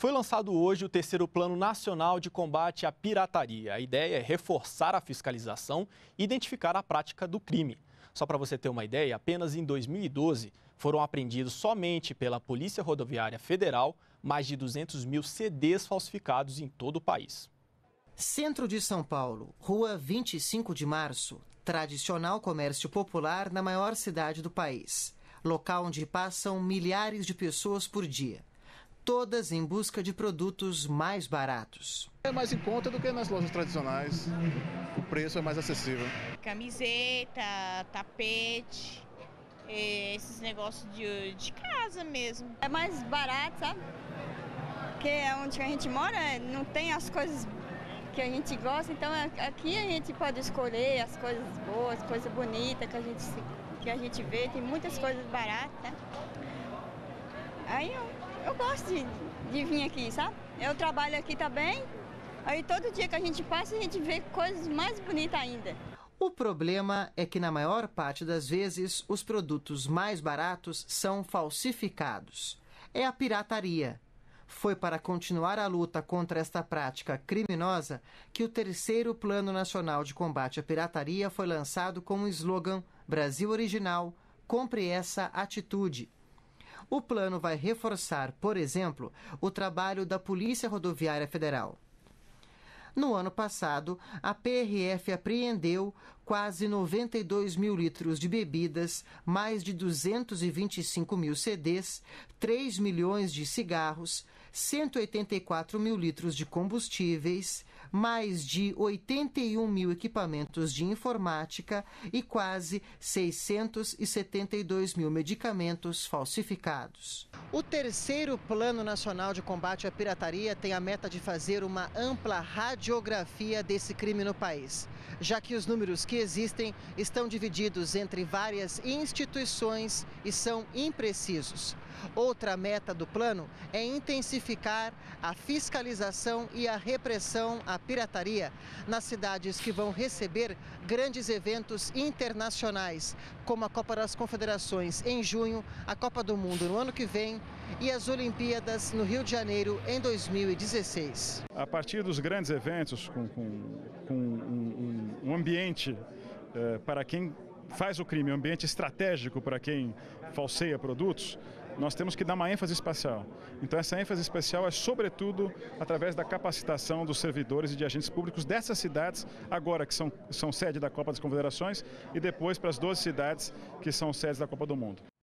Foi lançado hoje o terceiro Plano Nacional de Combate à Pirataria. A ideia é reforçar a fiscalização e identificar a prática do crime. Só para você ter uma ideia, apenas em 2012 foram apreendidos somente pela Polícia Rodoviária Federal mais de 200 mil CDs falsificados em todo o país. Centro de São Paulo, Rua 25 de Março, tradicional comércio popular na maior cidade do país, local onde passam milhares de pessoas por dia todas em busca de produtos mais baratos. É mais em conta do que nas lojas tradicionais. O preço é mais acessível. Camiseta, tapete, eh, esses negócios de, de casa mesmo. É mais barato, sabe? Porque é onde a gente mora não tem as coisas que a gente gosta, então aqui a gente pode escolher as coisas boas, coisas bonitas que a gente, que a gente vê, tem muitas coisas baratas. Né? Aí eu eu gosto de, de vir aqui, sabe? Eu trabalho aqui também, aí todo dia que a gente passa a gente vê coisas mais bonitas ainda. O problema é que, na maior parte das vezes, os produtos mais baratos são falsificados. É a pirataria. Foi para continuar a luta contra esta prática criminosa que o terceiro Plano Nacional de Combate à Pirataria foi lançado com o slogan Brasil Original, compre essa atitude. O plano vai reforçar, por exemplo, o trabalho da Polícia Rodoviária Federal. No ano passado, a PRF apreendeu quase 92 mil litros de bebidas, mais de 225 mil CDs, 3 milhões de cigarros, 184 mil litros de combustíveis, mais de 81 mil equipamentos de informática e quase 672 mil medicamentos falsificados. O terceiro Plano Nacional de Combate à Pirataria tem a meta de fazer uma ampla radiografia desse crime no país, já que os números que existem estão divididos entre várias instituições e são imprecisos. Outra meta do plano é intensificar a fiscalização e a repressão à pirataria nas cidades que vão receber grandes eventos internacionais, como a Copa das Confederações em junho, a Copa do Mundo no ano que vem e as Olimpíadas no Rio de Janeiro em 2016. A partir dos grandes eventos, com, com, com um, um, ambiente eh, para quem faz o crime, um ambiente estratégico para quem falseia produtos, nós temos que dar uma ênfase especial. Então, essa ênfase especial é, sobretudo, através da capacitação dos servidores e de agentes públicos dessas cidades, agora que são, são sede da Copa das Confederações, e depois para as 12 cidades que são sedes da Copa do Mundo.